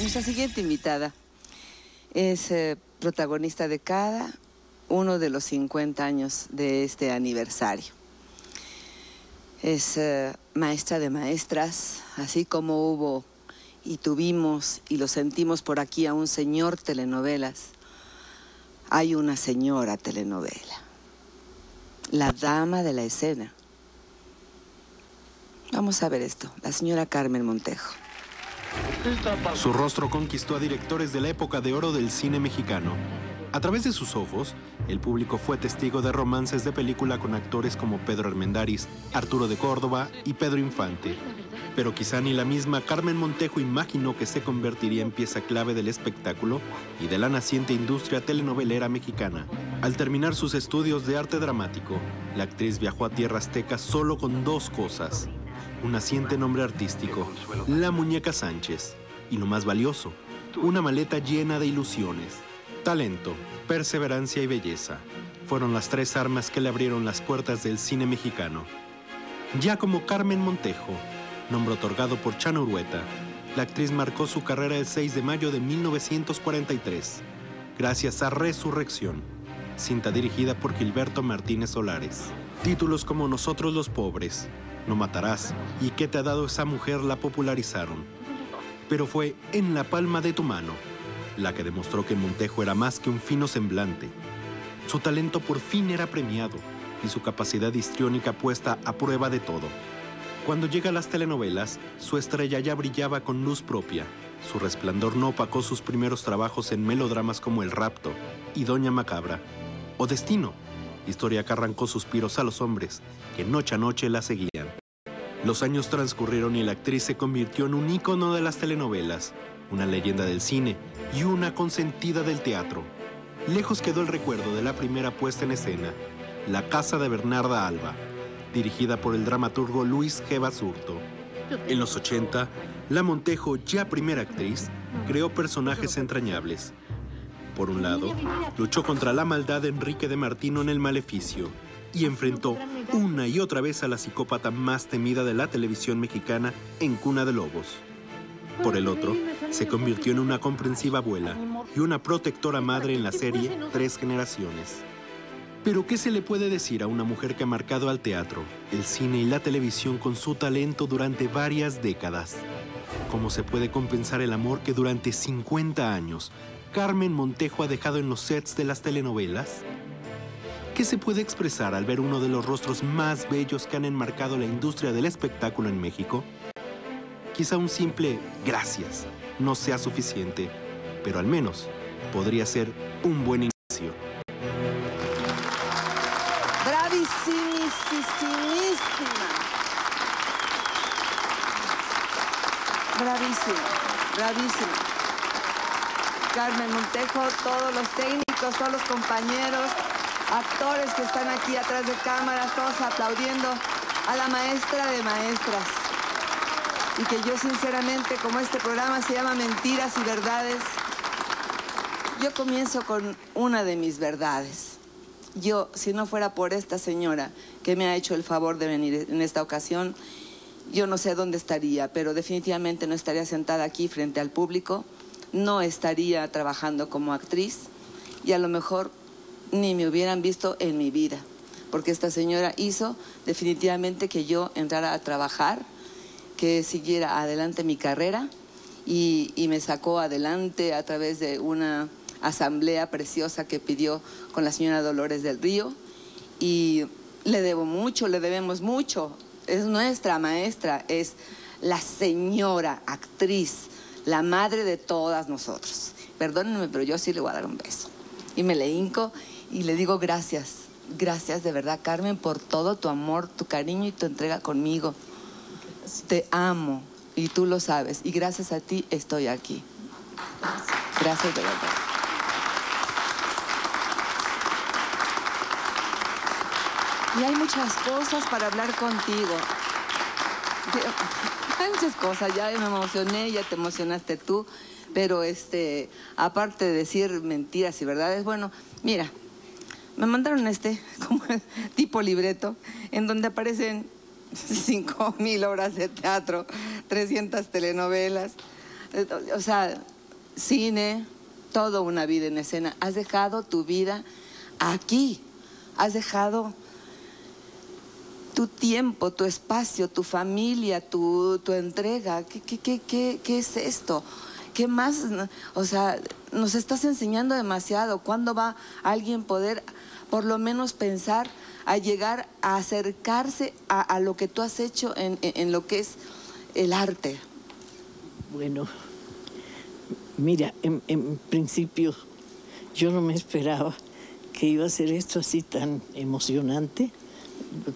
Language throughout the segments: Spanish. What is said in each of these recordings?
Nuestra siguiente invitada es eh, protagonista de cada uno de los 50 años de este aniversario. Es eh, maestra de maestras, así como hubo y tuvimos y lo sentimos por aquí a un señor telenovelas, hay una señora telenovela, la dama de la escena. Vamos a ver esto, la señora Carmen Montejo. Su rostro conquistó a directores de la época de oro del cine mexicano. A través de sus ojos, el público fue testigo de romances de película con actores como Pedro Armendáriz, Arturo de Córdoba y Pedro Infante. Pero quizá ni la misma Carmen Montejo imaginó que se convertiría en pieza clave del espectáculo y de la naciente industria telenovelera mexicana. Al terminar sus estudios de arte dramático, la actriz viajó a tierra azteca solo con dos cosas, un naciente nombre artístico, la muñeca Sánchez, y lo más valioso, una maleta llena de ilusiones. Talento, perseverancia y belleza fueron las tres armas que le abrieron las puertas del cine mexicano. Ya como Carmen Montejo, nombre otorgado por Chano Urueta, la actriz marcó su carrera el 6 de mayo de 1943, gracias a Resurrección, cinta dirigida por Gilberto Martínez Solares. Títulos como Nosotros los Pobres, No Matarás y ¿Qué te ha dado esa mujer? la popularizaron. Pero fue En la palma de tu mano, la que demostró que Montejo era más que un fino semblante. Su talento por fin era premiado y su capacidad histriónica puesta a prueba de todo. Cuando llega a las telenovelas, su estrella ya brillaba con luz propia. Su resplandor no opacó sus primeros trabajos en melodramas como El Rapto y Doña Macabra, o Destino, historia que arrancó suspiros a los hombres que noche a noche la seguían. Los años transcurrieron y la actriz se convirtió en un ícono de las telenovelas, una leyenda del cine y una consentida del teatro. Lejos quedó el recuerdo de la primera puesta en escena, La Casa de Bernarda Alba, dirigida por el dramaturgo Luis G. Basurto. En los 80, La Montejo, ya primera actriz, creó personajes entrañables. Por un lado, luchó contra la maldad de Enrique de Martino en El Maleficio y enfrentó una y otra vez a la psicópata más temida de la televisión mexicana en Cuna de Lobos. Por el otro, se convirtió en una comprensiva abuela y una protectora madre en la serie Tres Generaciones. Pero ¿qué se le puede decir a una mujer que ha marcado al teatro, el cine y la televisión con su talento durante varias décadas? ¿Cómo se puede compensar el amor que durante 50 años Carmen Montejo ha dejado en los sets de las telenovelas? ¿Qué se puede expresar al ver uno de los rostros más bellos que han enmarcado la industria del espectáculo en México? Quizá un simple gracias no sea suficiente, pero al menos podría ser un buen inicio. Bravísima, bravísima. Carmen Montejo, todos los técnicos, todos los compañeros, actores que están aquí atrás de cámaras, todos aplaudiendo a la maestra de maestras. Y que yo sinceramente, como este programa se llama Mentiras y Verdades, yo comienzo con una de mis verdades. Yo, si no fuera por esta señora que me ha hecho el favor de venir en esta ocasión, yo no sé dónde estaría, pero definitivamente no estaría sentada aquí frente al público, no estaría trabajando como actriz y a lo mejor ni me hubieran visto en mi vida, porque esta señora hizo definitivamente que yo entrara a trabajar, que siguiera adelante mi carrera y, me sacó adelante a través de una asamblea preciosa que pidió con la señora Dolores del Río y le debo mucho, le debemos mucho. Es nuestra maestra, es la señora actriz, la madre de todas nosotros. Perdónenme, pero yo sí le voy a dar un beso. Y me le hinco y le digo gracias, gracias de verdad, Carmen, por todo tu amor, tu cariño y tu entrega conmigo. Te amo y tú lo sabes. Y gracias a ti estoy aquí. Gracias de verdad. Y hay muchas cosas para hablar contigo. Hay muchas cosas, ya me emocioné, ya te emocionaste tú, pero este, aparte de decir mentiras y verdades, bueno, mira, me mandaron este como tipo libreto en donde aparecen cinco mil obras de teatro, 300 telenovelas, eh, o sea, cine, toda una vida en escena. Has dejado tu vida aquí, has dejado tu tiempo, tu espacio, tu familia, tu, tu entrega. ¿Qué, qué, qué, qué, qué es esto? ¿Qué más? O sea, nos estás enseñando demasiado. ¿Cuándo va alguien poder por lo menos pensar a llegar a acercarse a, a lo que tú has hecho en, en- en lo que es el arte? Bueno, mira, en, en principio yo no me esperaba que iba a ser esto así tan emocionante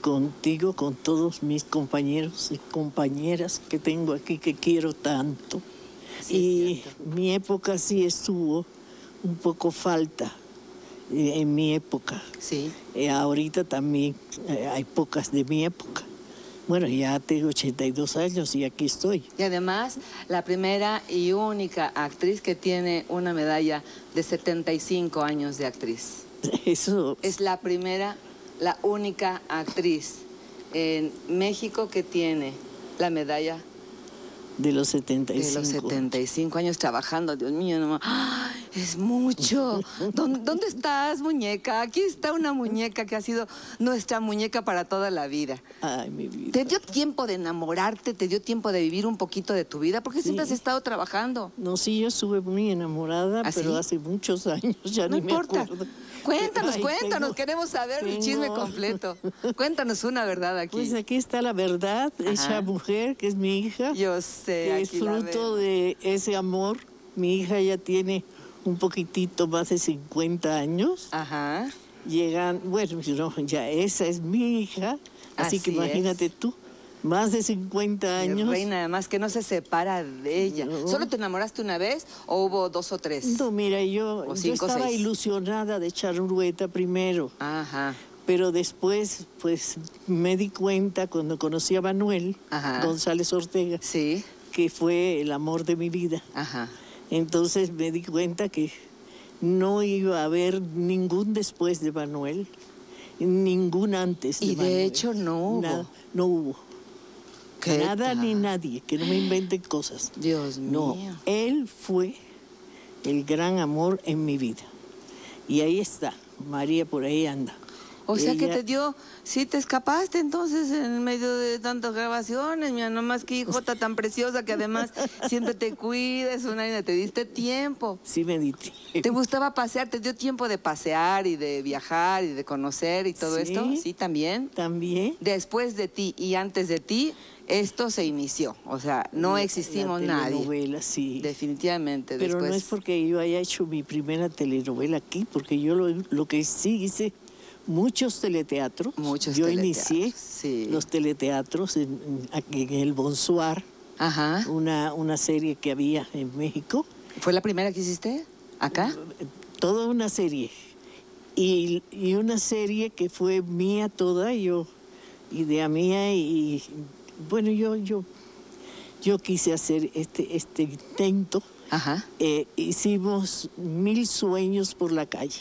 contigo, con todos mis compañeros y compañeras que tengo aquí que quiero tanto. Sí, y mi época sí estuvo un poco falta en mi época. Sí. Eh, ahorita también eh, hay pocas de mi época. Bueno, ya tengo 82 años y aquí estoy. Y además, la primera y única actriz que tiene una medalla de 75 años de actriz. Eso Es la primera, la única actriz en México que tiene la medalla de los 75. de los 75 años trabajando. Dios mío, no, ¡Ay! Es mucho. ¿Dónde, estás, muñeca? Aquí está una muñeca que ha sido nuestra muñeca para toda la vida. Ay, mi vida. ¿Te dio tiempo de enamorarte? ¿Te dio tiempo de vivir un poquito de tu vida? Porque siempre Sí. has estado trabajando. No, sí, yo estuve muy enamorada, ¿Ah, pero sí? hace muchos años, ya No ni importa. me acuerdo. Cuéntanos, Ay, cuéntanos. tengo- Queremos saber el chisme completo. Cuéntanos una verdad aquí. Pues aquí está la verdad, Ajá. esa mujer que es mi hija, Yo sé. que es aquí fruto de ese amor. Mi hija ya tiene un poquitito más de 50 años. Ajá. Llegan, bueno, no, ya esa es mi hija, así, que Así imagínate es. tú, más de 50 Mi años. reina, además, que no se separa de ella. No. ¿Solo te enamoraste una vez o hubo dos o tres? No, mira, yo, estaba seis. ilusionada de echar rueta primero. Ajá. Pero después, pues me di cuenta cuando conocí a Manuel Ajá. González Ortega, Sí. que fue el amor de mi vida. Ajá. Entonces me di cuenta que no iba a haber ningún después de Manuel, ningún antes. De Y de Manuel. hecho no hubo. Nada, no hubo. ¿Qué Nada tal? ni nadie, que no me inventen cosas. Dios No, mío. él fue el gran amor en mi vida. Y ahí está, María por ahí anda. O sea que te dio, sí te escapaste entonces en medio de tantas grabaciones, mira, nomás que hijota tan preciosa que además siempre te cuidas, una niña, te diste tiempo. Sí me di ¿Te gustaba pasear? ¿Te dio tiempo de pasear y de viajar y de conocer y todo Sí. esto? Sí, también. También. Después de ti y antes de ti, esto se inició. O sea, no existimos la nadie. telenovela, sí. Definitivamente. Pero después. no es porque yo haya hecho mi primera telenovela aquí, porque yo lo, lo que sí hice muchos teleteatros. Muchos yo teleteatros, inicié sí. los teleteatros en, en el Bonsoir, Ajá. una, una serie que había en México. ¿Fue la primera que hiciste? ¿Acá? Toda una serie. Y, y una serie que fue mía toda, yo, idea mía, y bueno, yo, yo, yo quise hacer este, este intento. Ajá. Eh, hicimos mil sueños por la calle.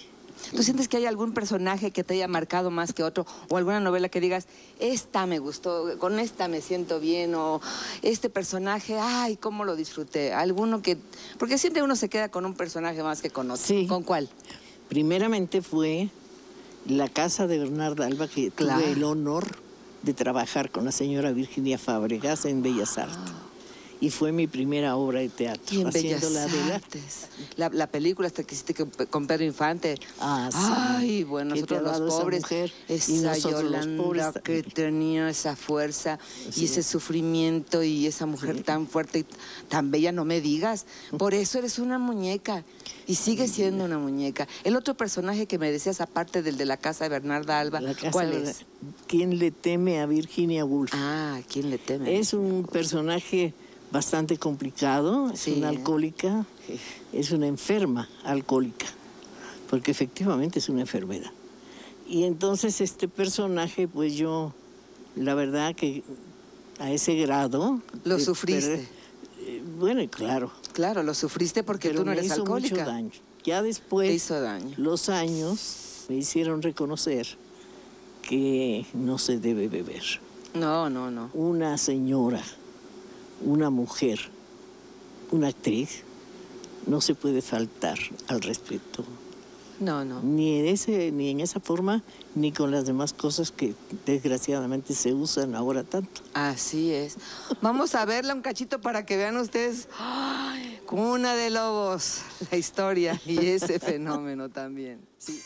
¿Tú sientes que hay algún personaje que te haya marcado más que otro? ¿O alguna novela que digas, esta me gustó, con esta me siento bien? ¿O este personaje, ay, cómo lo disfruté? ¿Alguno que...? Porque siempre uno se queda con un personaje más que con otro. Sí. ¿Con cuál? Primeramente fue la casa de Bernarda Alba, que Claro. tuve el honor de trabajar con la señora Virginia Fábregas en Bellas Artes. Y fue mi primera obra de teatro. Y en Bellas haciendo la de la- Artes. La, la película hasta que hiciste con Pedro Infante. Ah, sí. Ay, bueno, nosotros los pobres. mujer, y esa los Yolanda pobres que tenía esa fuerza y ese sufrimiento y esa mujer tan fuerte y tan bella, no me digas. Por eso eres una muñeca y sigues siendo una muñeca. El otro personaje que me decías, aparte del de la casa de Bernarda Alba, ¿cuál es? ¿Quién le teme a Virginia Woolf? Ah, ¿quién le teme? Es un personaje bastante complicado, es Sí, una alcohólica, es una enferma alcohólica, porque efectivamente es una enfermedad. Y entonces este personaje, pues yo, la verdad que a ese grado... Lo sufriste. pero, eh, bueno, claro, Claro, lo sufriste porque pero tú no me eres hizo alcohólica. mucho daño. Ya después, Te hizo daño. los años me hicieron reconocer que no se debe beber No, no, no. una señora, una mujer, una actriz no se puede faltar al respeto. No, no. Ni en, ese, ni en esa forma, ni con las demás cosas que desgraciadamente se usan ahora tanto. Así es. Vamos a verla un cachito para que vean ustedes ¡ay! Cuna de Lobos, la historia y ese fenómeno también. Sí.